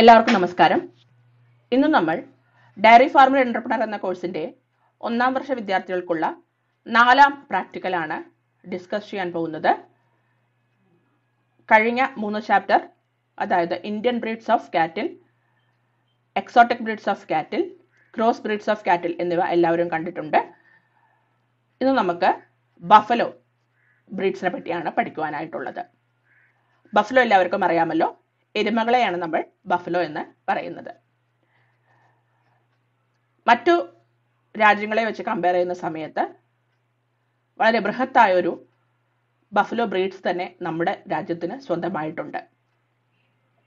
എല്ലാവർക്കും നമസ്കാരം. ഇന്ന് നമ്മൾ ഡയറി ഫാർമർ എന്റർപ്രണർ എന്ന കോഴ്സിന്റെ ഒന്നാം വർഷ വിദ്യാർത്ഥികൾക്കുള്ള നാലാം പ്രാക്ടിക്കലാണ് ഡിസ്കസ് ചെയ്യാൻ പോകുന്നത്. കഴിഞ്ഞ മൂന്ന് ചാപ്റ്റർ അതായത് Indian breeds of cattle exotic breeds of cattle cross breeds of cattle എന്നിവ എല്ലാവരും കണ്ടിട്ടുണ്ട്. ഇന്ന് നമുക്ക് ബഫലോ ബ്രീഡ്സിനെ പറ്റിയാണ് പഠിക്കുവാനായിട്ടുള്ളത്. ബഫലോ എല്ലാവർക്കും അറിയാമല്ലോ. എരുമകളെയാണ് നമ്മൾ ബഫലോ എന്ന് പറയുന്നത്. മറ്റു രാജ്യങ്ങളെ വെച്ച് കമ്പയർ ചെയ്യുന്ന സമയത്ത് വളരെ ബൃഹത്തായ ഒരു ബഫലോ ബ്രീഡ്സ് തന്നെ നമ്മുടെ രാജ്യത്തിന് സ്വന്തമായിട്ടുണ്ട്.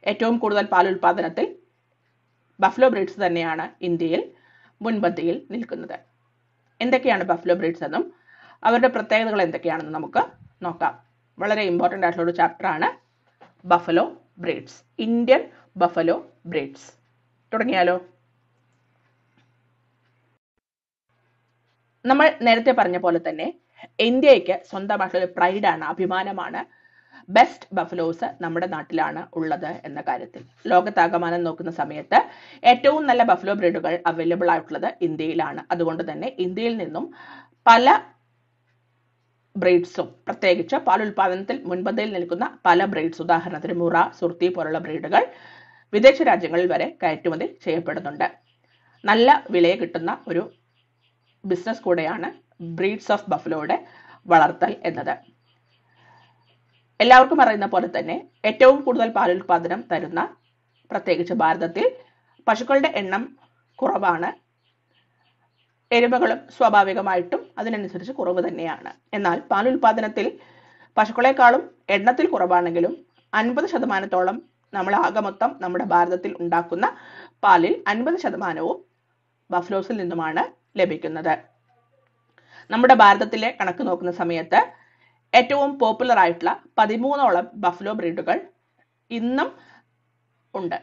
ഏറ്റവും കൂടുതൽ പാൽ ഉൽപാദനത്തിൽ ബഫലോ ബ്രീഡ്സ് തന്നെയാണ് ഇന്ത്യയിൽ മുൻപന്തിയിൽ നിൽക്കുന്നത്. എന്തൊക്കെയാണ് ബഫലോ ബ്രീഡ്സ് എന്നും അവരുടെ പ്രത്യേകതകൾ എന്തൊക്കെയാണെന്ന് നമുക്ക് നോക്കാം. വളരെ ഇമ്പോർട്ടന്റ് ആയിട്ടുള്ള ഒരു ചാപ്റ്ററാണ് buffalo breeds. Indian buffalo breeds. തുടങ്ങിയാലോ. നമ്മൾ നേരത്തെ പറഞ്ഞ പോലെ തന്നെ ഇന്ത്യയ്ക്ക് സ്വന്തമായിട്ടുള്ള പ്രൈഡാണ് അഭിമാനമാണ്. ബെസ്റ്റ് ബഫലോസ് നമ്മുടെ നാട്ടിലാണ് ഉള്ളത് എന്ന കാര്യത്തിൽ. ലോകത്താകമാനം നോക്കുന്ന സമയത്ത് ഏറ്റവും നല്ല ബഫലോ ബ്രീഡുകൾ അവൈലബിൾ ആയിട്ടുള്ളത് ഇന്ത്യയിലാണ്. അതുകൊണ്ട് തന്നെ ഇന്ത്യയിൽ നിന്നും പല ബ്രീഡ്സും. പ്രത്യേകിച്ച് പാൽ ഉൽപാദനത്തിൽ മുൻപന്തിയിൽ നിൽക്കുന്ന പല ബ്രീഡ്സ്. ഉദാഹരണത്തിന് മുറ സുർത്തി പോലുള്ള ബ്രീഡുകൾ വിദേശ രാജ്യങ്ങളിൽ വരെ കയറ്റുമതി ചെയ്യപ്പെടുന്നുണ്ട്. നല്ല വിലയെ കിട്ടുന്ന ഒരു ബിസിനസ് കൂടെയാണ് ബ്രീഡ്സ് ഓഫ് ബഫലോയുടെ വളർത്തൽ എന്നത്. എല്ലാവർക്കും അറിയുന്ന പോലെ തന്നെ ഏറ്റവും കൂടുതൽ പാൽ ഉൽപാദനം തരുന്ന പ്രത്യേകിച്ച് ഭാരതത്തിൽ പശുക്കളുടെ എണ്ണം കുറവാണ്. എരുമകളും സ്വാഭാവികമായിട്ടും അതിനനുസരിച്ച് കുറവ് തന്നെയാണ്. എന്നാൽ പാൽ ഉൽപാദനത്തിൽ പശുക്കളെക്കാളും എണ്ണത്തിൽ കുറവാണെങ്കിലും അൻപത് ശതമാനത്തോളം നമ്മൾ ആകെ മൊത്തം നമ്മുടെ ഭാരതത്തിൽ ഉണ്ടാക്കുന്ന പാലിൽ അൻപത് ശതമാനവും ബഫ്ലോസിൽ നിന്നുമാണ് ലഭിക്കുന്നത്. നമ്മുടെ ഭാരതത്തിലെ കണക്ക് നോക്കുന്ന സമയത്ത് ഏറ്റവും പോപ്പുലർ ആയിട്ടുള്ള പതിമൂന്നോളം ബഫ്ലോ ബ്രീഡുകൾ ഇന്നും ഉണ്ട്.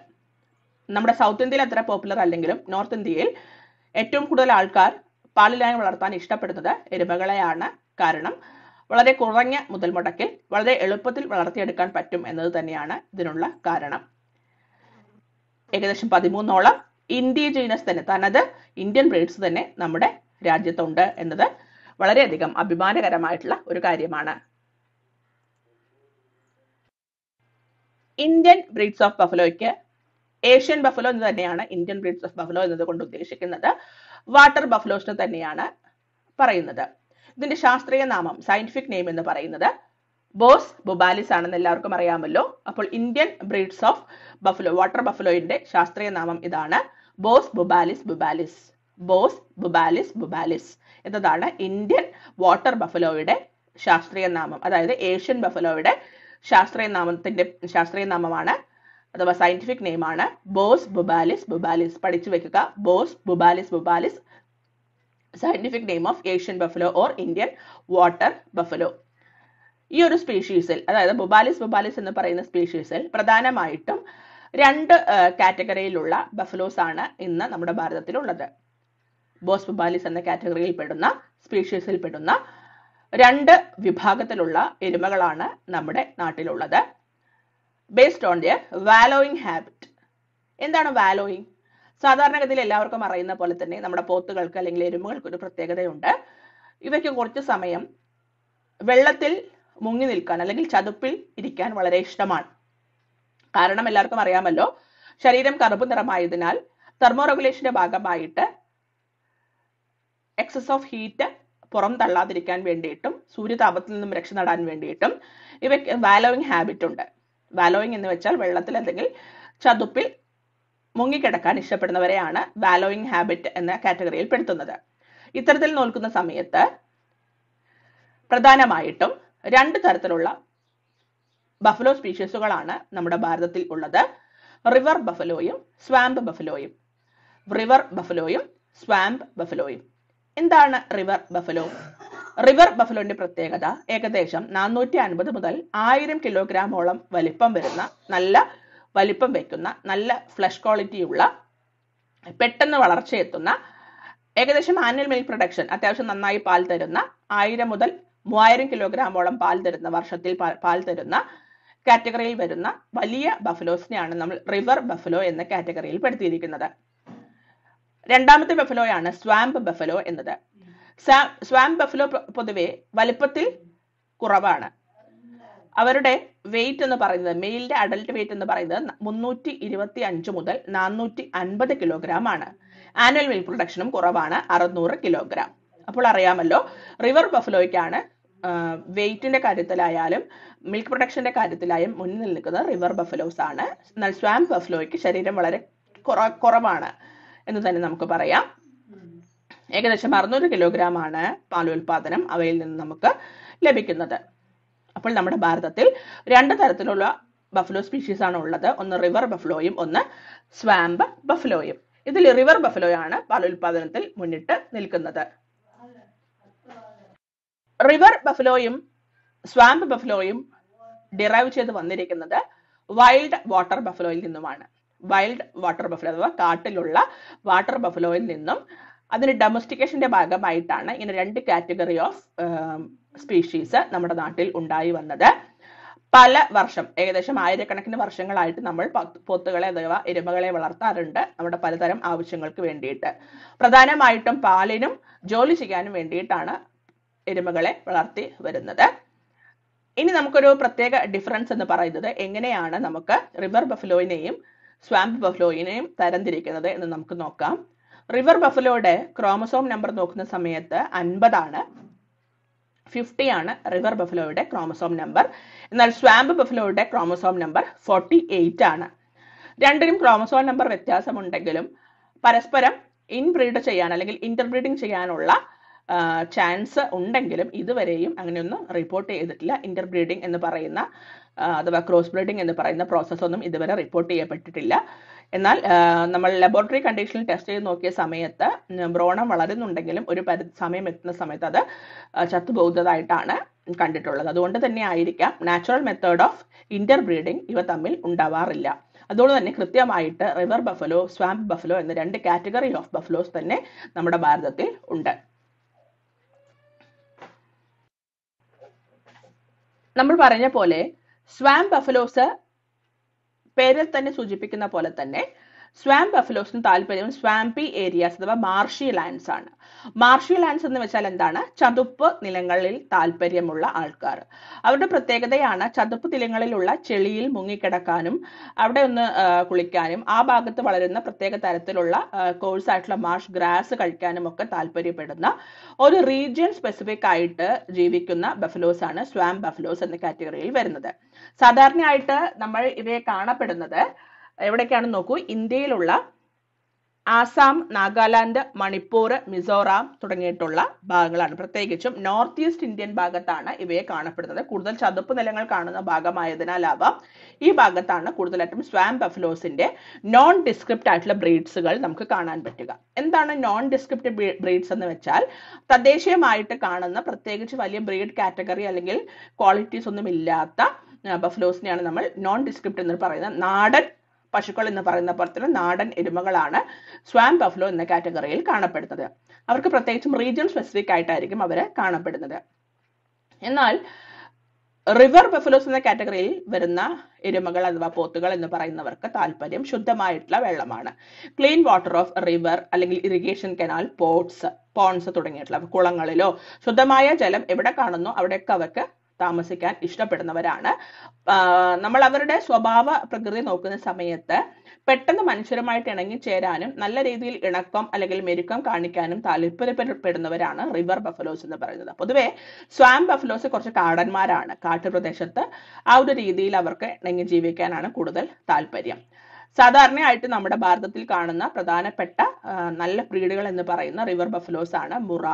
നമ്മുടെ സൗത്ത് ഇന്ത്യയിൽ അത്ര പോപ്പുലർ അല്ലെങ്കിലും നോർത്ത് ഇന്ത്യയിൽ ഏറ്റവും കൂടുതൽ ആൾക്കാർ പാലിലായി വളർത്താൻ ഇഷ്ടപ്പെടുന്നത് എരുമകളെയാണ്. കാരണം വളരെ കുറഞ്ഞ മുതൽ മുടക്കിൽ വളരെ എളുപ്പത്തിൽ വളർത്തിയെടുക്കാൻ പറ്റും എന്നത് തന്നെയാണ് ഇതിനുള്ള കാരണം. ഏകദേശം പതിമൂന്നോളം ഇൻഡിജീനസ് തന്നെ തനത് ഇന്ത്യൻ ബ്രീഡ്സ് തന്നെ നമ്മുടെ രാജ്യത്തുണ്ട് എന്നത് വളരെയധികം അഭിമാനകരമായിട്ടുള്ള ഒരു കാര്യമാണ്. ഇന്ത്യൻ ബ്രീഡ്സ് ഓഫ് ബഫലോയ്ക്ക് ഏഷ്യൻ ബഫലോ എന്ന് തന്നെയാണ് ഇന്ത്യൻ ബ്രീഡ്സ് ഓഫ് ബഫലോ എന്നത് കൊണ്ട് ഉദ്ദേശിക്കുന്നത്. വാട്ടർ ബഫലോസിന് തന്നെയാണ് പറയുന്നത്. ഇതിന്റെ ശാസ്ത്രീയ നാമം സയന്റിഫിക് നെയിം എന്ന് പറയുന്നത് ബോസ് ബുബാലിസ് ആണെന്ന് എല്ലാവർക്കും അറിയാമല്ലോ. അപ്പോൾ Indian breeds of buffalo water ബഫലോയിന്റെ ശാസ്ത്രീയ നാമം ഇതാണ് bos bubalis bubalis. Bos bubalis bubalis എന്നതാണ് ഇന്ത്യൻ വാട്ടർ ബഫലോയുടെ ശാസ്ത്രീയ നാമം. അതായത് ഏഷ്യൻ ബഫലോയുടെ ശാസ്ത്രീയ നാമത്തിന്റെ ശാസ്ത്രീയ നാമമാണ് അഥവാ സയന്റിഫിക് നെയിം ആണ്. ബോസ് ബുബാലിസ് ബുബാലിസ് പഠിച്ചു വെക്കുക. Bos bubalis bubalis scientific name of Asian buffalo or Indian water buffalo ഈ ഒരു സ്പീഷീസിൽ അതായത് ബുബാലിസ് ബുബാലിസ് എന്ന് പറയുന്ന സ്പീഷീസിൽ പ്രധാനമായിട്ടും രണ്ട് കാറ്റഗറിയിലുള്ള ബഫലോസ് ആണ് ഇന്ന് നമ്മുടെ ഭാരതത്തിലുള്ളത്. ബോസ് ബുബാലിസ് എന്ന കാറ്റഗറിയിൽ പെടുന്ന സ്പീഷീസിൽ പെടുന്ന രണ്ട് വിഭാഗത്തിലുള്ള എരുമകളാണ് നമ്മുടെ നാട്ടിലുള്ളത്. Based on their wallowing habit എന്താണ് വാലോയിങ് സാധാരണഗതിയിൽ എല്ലാവർക്കും അറിയുന്ന പോലെ തന്നെ നമ്മുടെ പോത്തുകൾക്ക് അല്ലെങ്കിൽ എരുമകൾക്ക് ഒരു പ്രത്യേകതയുണ്ട്. ഇവയ്ക്ക് കുറച്ച് സമയം വെള്ളത്തിൽ മുങ്ങി നിൽക്കാൻ അല്ലെങ്കിൽ ചതുപ്പിൽ ഇരിക്കാൻ വളരെ ഇഷ്ടമാണ്. കാരണം എല്ലാവർക്കും അറിയാമല്ലോ ശരീരം കറുപ്പ് നിറമായതിനാൽ തെർമോറെഗുലേഷന്റെ ഭാഗമായിട്ട് എക്സസ് ഓഫ് ഹീറ്റ് പുറം തള്ളാതിരിക്കാൻ വേണ്ടിയിട്ടും സൂര്യതാപത്തിൽ നിന്നും രക്ഷ നേടാൻ വേണ്ടിയിട്ടും ഇവയ്ക്ക് വാലോയിങ് ഹാബിറ്റ് ഉണ്ട്. വാലോയിങ് എന്ന് വെച്ചാൽ വെള്ളത്തിൽ അല്ലെങ്കിൽ ചതുപ്പിൽ മുങ്ങിക്കിടക്കാൻ ഇഷ്ടപ്പെടുന്നവരെയാണ് വാലോയിങ് ഹാബിറ്റ് എന്ന കാറ്റഗറിയിൽ പെടുത്തുന്നത്. ഇത്തരത്തിൽ നോക്കുന്ന സമയത്ത് പ്രധാനമായിട്ടും രണ്ട് തരത്തിലുള്ള ബഫലോ സ്പീഷീസുകളാണ് നമ്മുടെ ഭാരതത്തിൽ ഉള്ളത്. റിവർ ബഫലോയും സ്വാമ്പ് ബഫലോയും റിവർ ബഫലോയും സ്വാമ്പ് ബഫലോയും എന്താണ് റിവർ ബഫലോ റിവർ ബഫലോന്റെ പ്രത്യേകത ഏകദേശം നാനൂറ്റി അൻപത് മുതൽ ആയിരം കിലോഗ്രാമോളം വലിപ്പം വരുന്ന നല്ല വലിപ്പം വെക്കുന്ന നല്ല ഫ്ലഷ് ക്വാളിറ്റിയുള്ള പെട്ടെന്ന് വളർച്ചയെത്തുന്ന ഏകദേശം ആനുവൽ മിൽക്ക് പ്രൊഡക്ഷൻ അത്യാവശ്യം നന്നായി പാൽ തരുന്ന ആയിരം മുതൽ മൂവായിരം കിലോഗ്രാമോളം പാൽ തരുന്ന വർഷത്തിൽ പാൽ തരുന്ന കാറ്റഗറിയിൽ വരുന്ന വലിയ ബഫലോസിനെയാണ് നമ്മൾ റിവർ ബഫലോ എന്ന കാറ്റഗറിയിൽ പെടുത്തിയിരിക്കുന്നത്. രണ്ടാമത്തെ ബഫലോയാണ് സ്വാമ്പ് ബഫലോ എന്നത്. സ്വാമ്പ് ബഫലോ പൊതുവെ വലിപ്പത്തിൽ കുറവാണ്. അവരുടെ വെയിറ്റ് എന്ന് പറയുന്നത് മെയിലിന്റെ അഡൽട്ട് വെയിറ്റ് എന്ന് പറയുന്നത് മുന്നൂറ്റി ഇരുപത്തി അഞ്ച് മുതൽ നാനൂറ്റി അൻപത് കിലോഗ്രാം ആണ് ആനുവൽ മിൽക്ക് പ്രൊഡക്ഷനും കുറവാണ് അറുന്നൂറ് കിലോഗ്രാം അപ്പോൾ അറിയാമല്ലോ റിവർ ബഫലോയ്ക്കാണ് വെയിറ്റിന്റെ കാര്യത്തിലായാലും മിൽക്ക് പ്രൊഡക്ഷന്റെ കാര്യത്തിലായും മുന്നിൽ നിൽക്കുന്നത് റിവർ ബഫലോസ് ആണ്. എന്നാൽ സ്വാം ബഫലോയ്ക്ക് ശരീരം വളരെ കുറ കുറവാണ് എന്ന് തന്നെ നമുക്ക് പറയാം. ഏകദേശം അറുന്നൂറ് കിലോഗ്രാം ആണ് പാൽ ഉൽപാദനം അവയിൽ നിന്ന് നമുക്ക് ലഭിക്കുന്നത്. അപ്പോൾ നമ്മുടെ ഭാരതത്തിൽ രണ്ട് തരത്തിലുള്ള ബഫലോ സ്പീഷീസ് ആണ് ഉള്ളത്. ഒന്ന് റിവർ ബഫലോയും ഒന്ന് സ്വാമ്പ് ബഫലോയും ഇതിൽ റിവർ ബഫലോയാണ് പാലുൽപാദനത്തിൽ മുന്നിട്ട് നിൽക്കുന്നത്. റിവർ ബഫലോയും സ്വാമ്പ് ബഫലോയും ഡിറൈവ് ചെയ്ത് വന്നിരിക്കുന്നത് വൈൽഡ് വാട്ടർ ബഫലോയിൽ നിന്നുമാണ്. വൈൽഡ് വാട്ടർ ബഫലോ അഥവാ കാട്ടിലുള്ള വാട്ടർ ബഫലോയിൽ നിന്നും അതിന് ഡൊമസ്റ്റിക്കേഷന്റെ ഭാഗമായിട്ടാണ് ഇങ്ങനെ രണ്ട് കാറ്റഗറി ഓഫ് സ്പീഷീസ് നമ്മുടെ നാട്ടിൽ ഉണ്ടായി വന്നത്. പല വർഷം ഏകദേശം ആയിരക്കണക്കിന് വർഷങ്ങളായിട്ട് നമ്മൾ പോത്തുകളെ അഥവാ എരുമകളെ വളർത്താറുണ്ട് നമ്മുടെ പലതരം ആവശ്യങ്ങൾക്ക് വേണ്ടിയിട്ട്. പ്രധാനമായിട്ടും പാലിനും ജോലി ചെയ്യാനും വേണ്ടിയിട്ടാണ് എരുമകളെ വളർത്തി വരുന്നത്. ഇനി നമുക്കൊരു പ്രത്യേക ഡിഫറൻസ് എന്ന് പറയുന്നത് എങ്ങനെയാണ് നമുക്ക് റിവർ ബഫലോയിനെയും സ്വാമ്പ് ബഫലോയിനെയും തരംതിരിക്കുന്നത് എന്ന് നമുക്ക് നോക്കാം. റിവർ ബഫലോയുടെ ക്രോമസോം നമ്പർ നോക്കുന്ന സമയത്ത് അൻപതാണ്. ഫിഫ്റ്റി ആണ് റിവർ ബഫലോയുടെ ക്രോമസോം നമ്പർ എന്നാൽ സ്വാമ്പ് ബഫലോയുടെ ക്രോമസോം നമ്പർ ഫോർട്ടി എയ്റ്റ് ആണ്. രണ്ടിനും ക്രോമസോം നമ്പർ വ്യത്യാസമുണ്ടെങ്കിലും പരസ്പരം ഇൻബ്രീഡ് ചെയ്യാൻ അല്ലെങ്കിൽ ഇന്റർബ്രീഡിംഗ് ചെയ്യാനുള്ള ചാൻസ് ഉണ്ടെങ്കിലും ഇതുവരെയും അങ്ങനെയൊന്നും റിപ്പോർട്ട് ചെയ്തിട്ടില്ല. ഇന്റർബ്രീഡിംഗ് എന്ന് പറയുന്ന അഥവാ ക്രോസ് ബ്രീഡിംഗ് എന്ന് പറയുന്ന പ്രോസസ്സൊന്നും ഇതുവരെ റിപ്പോർട്ട് ചെയ്യപ്പെട്ടിട്ടില്ല. എന്നാൽ നമ്മൾ ലബോറട്ടറി കണ്ടീഷനിൽ ടെസ്റ്റ് ചെയ്ത് നോക്കിയ സമയത്ത് ബ്രോണം വളരുന്നുണ്ടെങ്കിലും ഒരു പരി സമയം എത്തുന്ന സമയത്ത് അത് ചത്തുപോകുന്നതായിട്ടാണ് കണ്ടിട്ടുള്ളത്. അതുകൊണ്ട് തന്നെ ആയിരിക്കാം natural method of interbreeding ഇവ തമ്മിൽ ഉണ്ടാവാറില്ല. അതുകൊണ്ട് തന്നെ കൃത്യമായിട്ട് റിവർ ബഫലോ സ്വാമ്പ് ബഫലോ എന്ന രണ്ട് കാറ്റഗറി ഓഫ് ബഫലോസ് തന്നെ നമ്മുടെ ഭാരതത്തിൽ ഉണ്ട്. നമ്മൾ പറഞ്ഞ പോലെ സ്വാം ബഫലോസ് പേരിൽ തന്നെ സൂചിപ്പിക്കുന്ന പോലെ തന്നെ സ്വാം ബഫലോസിന് താല്പര്യം സ്വാംപി ഏരിയാസ് അഥവാ മാർഷി ലാൻഡ്സ് ആണ്. മാർഷി ലാൻഡ്സ് എന്ന് വെച്ചാൽ എന്താണ്? ചതുപ്പ് നിലങ്ങളിൽ താല്പര്യമുള്ള ആൾക്കാർ. അവരുടെ പ്രത്യേകതയാണ് ചതുപ്പ് നിലങ്ങളിലുള്ള ചെളിയിൽ മുങ്ങിക്കിടക്കാനും അവിടെ ഒന്ന് കുളിക്കാനും ആ ഭാഗത്ത് വളരുന്ന പ്രത്യേക തരത്തിലുള്ള കോഴ്സ് ആയിട്ടുള്ള മാർഷ് ഗ്രാസ് കഴിക്കാനും ഒക്കെ താല്പര്യപ്പെടുന്ന ഒരു റീജിയൻ സ്പെസിഫിക് ആയിട്ട് ജീവിക്കുന്ന ബഫലോസ് ആണ് സ്വാം ബഫലോസ് എന്ന കാറ്റഗറിയിൽ വരുന്നത്. സാധാരണയായിട്ട് നമ്മൾ ഇവയെ കാണപ്പെടുന്നത് എവിടേക്കാണ് നോക്കൂ. ഇന്ത്യയിലുള്ള ആസാം നാഗാലാൻഡ് മണിപ്പൂർ മിസോറാം തുടങ്ങിയിട്ടുള്ള ഭാഗങ്ങളാണ്. പ്രത്യേകിച്ചും നോർത്ത് ഈസ്റ്റ് ഇന്ത്യൻ ഭാഗത്താണ് ഇവയെ കാണപ്പെടുന്നത്. കൂടുതൽ ചതുപ്പ് നിലങ്ങൾ കാണുന്ന ഭാഗമായതിനാലാവാം ഈ ഭാഗത്താണ് കൂടുതലായിട്ടും സ്വാം ബഫലോസിന്റെ നോൺ ഡിസ്ക്രിപ്റ്റ് ആയിട്ടുള്ള ബ്രീഡ്സുകൾ നമുക്ക് കാണാൻ പറ്റുക. എന്താണ് നോൺ ഡിസ്ക്രിപ്റ്റ് ബ്രീഡ്സ് എന്ന് വെച്ചാൽ തദ്ദേശീയമായിട്ട് കാണുന്ന പ്രത്യേകിച്ച് വലിയ ബ്രീഡ് കാറ്റഗറി അല്ലെങ്കിൽ ക്വാളിറ്റീസ് ഒന്നും ഇല്ലാത്ത ബഫലോസിനെയാണ് നമ്മൾ നോൺ ഡിസ്ക്രിപ്റ്റ് എന്ന് പറയുന്നത്. നാടൻ പശുക്കൾ എന്ന് പറയുന്ന പോലെ നാടൻ എരുമകളാണ് സ്വാം ബഫ്ലോ എന്ന കാറ്റഗറിയിൽ കാണപ്പെടുന്നത്. അവർക്ക് പ്രത്യേകിച്ചും റീജിയൺ സ്പെസിഫിക് ആയിട്ടായിരിക്കും അവരെ കാണപ്പെടുന്നത്. എന്നാൽ റിവർ ബഫലോസ് എന്ന കാറ്റഗറിയിൽ വരുന്ന എരുമകൾ അഥവാ പോത്തുകൾ എന്ന് പറയുന്നവർക്ക് താല്പര്യം ശുദ്ധമായിട്ടുള്ള വെള്ളമാണ്. ക്ലീൻ വാട്ടർ ഓഫ് റിവർ അല്ലെങ്കിൽ ഇറിഗേഷൻ കനാൽ പോട്ട്സ് പോൺസ് തുടങ്ങിയിട്ടുള്ള കുളങ്ങളിലോ ശുദ്ധമായ ജലം എവിടെ കാണുന്നോ അവിടെയൊക്കെ അവർക്ക് താമസിക്കാൻ ഇഷ്ടപ്പെടുന്നവരാണ്. നമ്മൾ അവരുടെ സ്വഭാവ പ്രകൃതി നോക്കുന്ന സമയത്ത് പെട്ടെന്ന് മനുഷ്യരുമായിട്ട് ഇണങ്ങിച്ചേരാനും നല്ല രീതിയിൽ ഇണക്കം അല്ലെങ്കിൽ മെരുക്കം കാണിക്കാനും താല്പര്യപ്പെടുന്നവരാണ് റിവർ ബഫലോസ് എന്ന് പറയുന്നത്. പൊതുവെ സ്വാം ബഫലോസ് കുറച്ച് കാടന്മാരാണ്. കാട്ടുപ്രദേശത്ത് ആ ഒരു രീതിയിൽ അവർക്ക് ഇണങ്ങി ജീവിക്കാനാണ് കൂടുതൽ താല്പര്യം. സാധാരണയായിട്ട് നമ്മുടെ ഭാരതത്തിൽ കാണുന്ന പ്രധാനപ്പെട്ട നല്ല ബ്രീഡുകൾ എന്ന് പറയുന്ന റിവർ ബഫലോസ് ആണ്. മുറ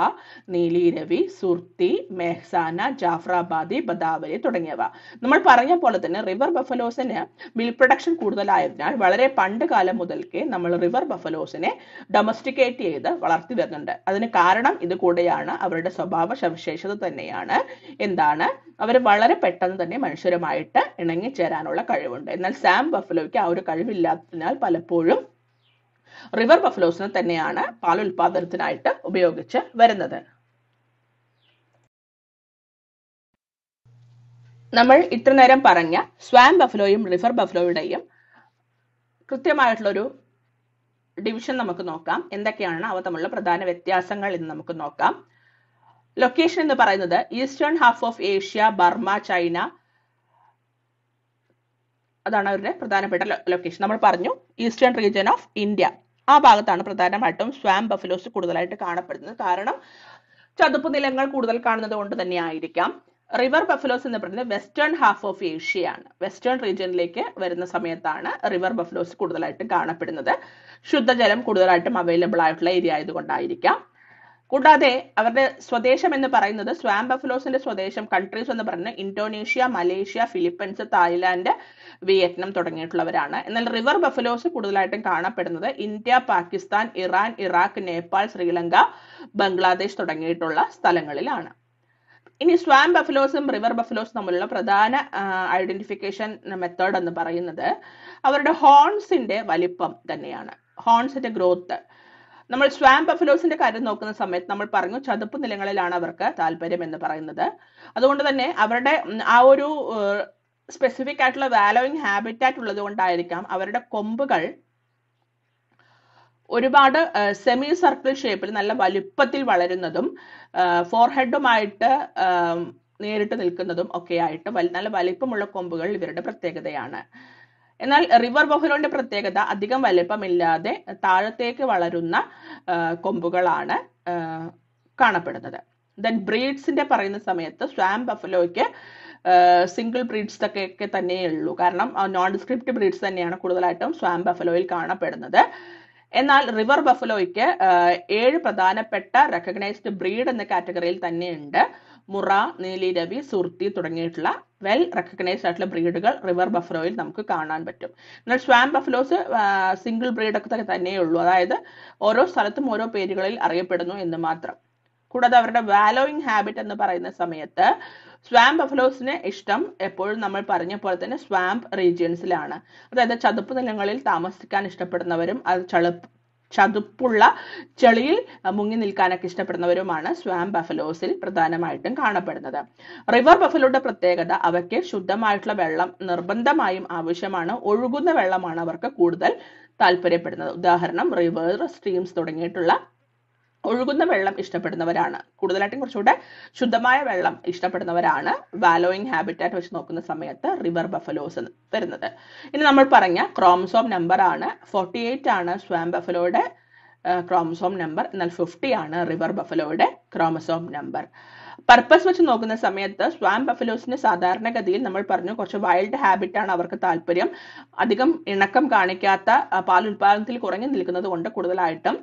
നീലിരവി സുർത്തി മെഹ്സാന ജാഫ്രാബാദി ബദാവരി തുടങ്ങിയവ. നമ്മൾ പറഞ്ഞ പോലെ തന്നെ റിവർ ബഫലോസിന് മിൽക്ക് പ്രൊഡക്ഷൻ കൂടുതലായതിനാൽ വളരെ പണ്ട് കാലം മുതൽക്കേ നമ്മൾ റിവർ ബഫലോസിനെ ഡൊമസ്റ്റിക്കേറ്റ് ചെയ്ത് വളർത്തി വരുന്നുണ്ട്. അതിന് കാരണം ഇത് കൂടെയാണ് അവരുടെ സ്വഭാവ സവിശേഷത തന്നെയാണ്. എന്താണ്? അവർ വളരെ പെട്ടെന്ന് തന്നെ മനുഷ്യരുമായിട്ട് ഇണങ്ങിച്ചേരാനുള്ള കഴിവുണ്ട്. എന്നാൽ സാം ബഫലോയ്ക്ക് ആ ഒരു കഴിവില്ലാത്തതിനാൽ പലപ്പോഴും റിവർ ബഫലോസിനെ തന്നെയാണ് പാൽ ഉൽപാദനത്തിനായിട്ട് ഉപയോഗിച്ച് വരുന്നത്. നമ്മൾ ഇത്ര നേരം പറഞ്ഞ സ്വാം ബഫലോയും റിവർ ബഫലോയുടെയും കൃത്യമായിട്ടുള്ളൊരു ഡിവിഷൻ നമുക്ക് നോക്കാം. എന്തൊക്കെയാണ് അവ തമ്മിലുള്ള പ്രധാന വ്യത്യാസങ്ങൾ എന്ന് നമുക്ക് നോക്കാം. ലൊക്കേഷൻ എന്ന് പറയുന്നത് eastern half of Asia Burma China അതാണ് അവരുടെ പ്രധാനപ്പെട്ട ലൊക്കേഷൻ നമ്മൾ പറഞ്ഞു ഈസ്റ്റേൺ റീജിയൻ ഓഫ് ഇന്ത്യ ആ ഭാഗത്താണ് പ്രധാനമായിട്ടും സ്വാം ബഫലോസ് കൂടുതലായിട്ട് കാണപ്പെടുന്നത്. കാരണം ചതുപ്പ് നിലങ്ങൾ കൂടുതൽ കാണുന്നത് കൊണ്ട് തന്നെ ആയിരിക്കാം. റിവർ ബഫലോസ് എന്ന് പറയുന്നത് വെസ്റ്റേൺ ഹാഫ് ഓഫ് ഏഷ്യയാണ് വെസ്റ്റേൺ റീജിയനിലേക്ക് വരുന്ന സമയത്താണ് റിവർ ബഫലോസ് കൂടുതലായിട്ട് കാണപ്പെടുന്നത്. ശുദ്ധജലം കൂടുതലായിട്ടും അവൈലബിൾ ആയിട്ടുള്ള ഏരിയ ആയതുകൊണ്ടായിരിക്കാം. കൂടാതെ അവരുടെ സ്വദേശം എന്ന് പറയുന്നത് സ്വാം ബഫലോസിന്റെ സ്വദേശം കൺട്രീസ് എന്ന് പറയുന്നത് Indonesia Malaysia Philippines Thailand Vietnam തുടങ്ങിയിട്ടുള്ളവരാണ്. എന്നാൽ റിവർ ബഫലോസ് കൂടുതലായിട്ടും കാണപ്പെടുന്നത് India Pakistan Iran Iraq Nepal Sri Lanka Bangladesh തുടങ്ങിയിട്ടുള്ള സ്ഥലങ്ങളിലാണ്. ഇനി സ്വാം ബഫലോസും റിവർ ബഫലോസും തമ്മിലുള്ള പ്രധാന ഐഡന്റിഫിക്കേഷൻ മെത്തേഡ് എന്ന് പറയുന്നത് അവരുടെ ഹോൺസിന്റെ വലിപ്പം തന്നെയാണ്. ഹോൺസിന്റെ ഗ്രോത്ത് നമ്മൾ സ്വാം ബഫലോസിന്റെ കാര്യം നോക്കുന്ന സമയത്ത് നമ്മൾ പറഞ്ഞു ചതുപ്പ് നിലങ്ങളിലാണ് അവർക്ക് താല്പര്യം എന്ന് പറയുന്നത്. അതുകൊണ്ട് തന്നെ അവരുടെ ആ ഒരു സ്പെസിഫിക് ആയിട്ടുള്ള വാലോയിങ് ഹാബിറ്റാറ്റ് ഉള്ളത് കൊണ്ടായിരിക്കാം അവരുടെ കൊമ്പുകൾ ഒരുപാട് സെമി സർക്കിൾ ഷേപ്പിൽ നല്ല വലുപ്പത്തിൽ വളരുന്നതും ഫോർഹെഡുമായിട്ട് നേരിട്ട് നിൽക്കുന്നതും ഒക്കെ ആയിട്ട് നല്ല വലിപ്പമുള്ള കൊമ്പുകൾ ഇവരുടെ പ്രത്യേകതയാണ്. എന്നാൽ റിവർ ബഫലോന്റെ പ്രത്യേകത അധികം വലിപ്പമില്ലാതെ താഴത്തേക്ക് വളരുന്ന കൊമ്പുകളാണ് കാണപ്പെടുന്നത്. ദെൻ ബ്രീഡ്സിന്റെ പറയുന്ന സമയത്ത് സ്വാം ബഫലോയ്ക്ക് സിംഗിൾ ബ്രീഡ്സ് ഒക്കെ തന്നെയേ ഉള്ളൂ. കാരണം നോൺ ഡിസ്ക്രിപ്റ്റ് ബ്രീഡ്സ് തന്നെയാണ് കൂടുതലായിട്ടും സ്വാം ബഫലോയിൽ കാണപ്പെടുന്നത്. എന്നാൽ റിവർ ബഫലോയ്ക്ക് ഏഴ് പ്രധാനപ്പെട്ട റെക്കഗ്നൈസ്ഡ് ബ്രീഡ് എന്ന കാറ്റഗറിയിൽ തന്നെയുണ്ട്. മുറ നീലിരവി സുർത്തി തുടങ്ങിയിട്ടുള്ള വെൽ റെക്കഗ്നൈസ്ഡ് ആയിട്ടുള്ള ബ്രീഡുകൾ റിവർ ബഫലോയിൽ നമുക്ക് കാണാൻ പറ്റും. എന്നാൽ സ്വാം ബഫലോസ് സിംഗിൾ ബ്രീഡ് ഒക്കെ തന്നെയേ ഉള്ളൂ. അതായത് ഓരോ സ്ഥലത്തും ഓരോ പേരുകളിൽ അറിയപ്പെടുന്നു എന്ന് മാത്രം. കൂടാതെ അവരുടെ വാലോയിങ് ഹാബിറ്റ് എന്ന് പറയുന്ന സമയത്ത് സ്വാം ബഫലോസിന് ഇഷ്ടം എപ്പോഴും നമ്മൾ പറഞ്ഞ പോലെ തന്നെ സ്വാംപ് റീജിയൻസിലാണ് അതായത് ചതുപ്പ് നിലങ്ങളിൽ താമസിക്കാൻ ഇഷ്ടപ്പെടുന്നവരും അത് ചളുപ്പ് ചതുപ്പുള്ള ചെളിയിൽ മുങ്ങി നിൽക്കാനൊക്കെ ഇഷ്ടപ്പെടുന്നവരുമാണ് സ്വാം ബഫലോസിൽ പ്രധാനമായിട്ടും കാണപ്പെടുന്നത്. റിവർ ബഫലോയുടെ പ്രത്യേകത അവയ്ക്ക് ശുദ്ധമായിട്ടുള്ള വെള്ളം നിർബന്ധമായും ആവശ്യമാണ്. ഒഴുകുന്ന വെള്ളമാണ് അവർക്ക് കൂടുതൽ താല്പര്യപ്പെടുന്നത്. ഉദാഹരണം റിവർ സ്ട്രീംസ് തുടങ്ങിയിട്ടുള്ള ഒഴുകുന്ന വെള്ളം ഇഷ്ടപ്പെടുന്നവരാണ്. കൂടുതലായിട്ടും കുറച്ചുകൂടെ ശുദ്ധമായ വെള്ളം ഇഷ്ടപ്പെടുന്നവരാണ് വാലോയിങ് ഹാബിറ്റാറ്റ് വെച്ച് നോക്കുന്ന സമയത്ത് റിവർ ബഫലോസ് വരുന്നത്. ഇനി നമ്മൾ പറഞ്ഞ ക്രോംസോം നമ്പർ ആണ്. ഫോർട്ടി എയ്റ്റ് ആണ് സ്വാം ബഫലോയുടെ ക്രോമസോം നമ്പർ. എന്നാൽ ഫിഫ്റ്റി ആണ് റിവർ ബഫലോയുടെ ക്രോമസോം നമ്പർ. പർപ്പസ് വെച്ച് നോക്കുന്ന സമയത്ത് സ്വാം ബഫലോസിന് സാധാരണഗതിയിൽ നമ്മൾ പറഞ്ഞു കുറച്ച് വൈൽഡ് ഹാബിറ്റ് ആണ് അവർക്ക് താല്പര്യം. അധികം ഇണക്കം കാണിക്കാത്ത പാൽ ഉൽപാദനത്തിൽ കുറഞ്ഞു നിൽക്കുന്നത് കൊണ്ട് കൂടുതലായിട്ടും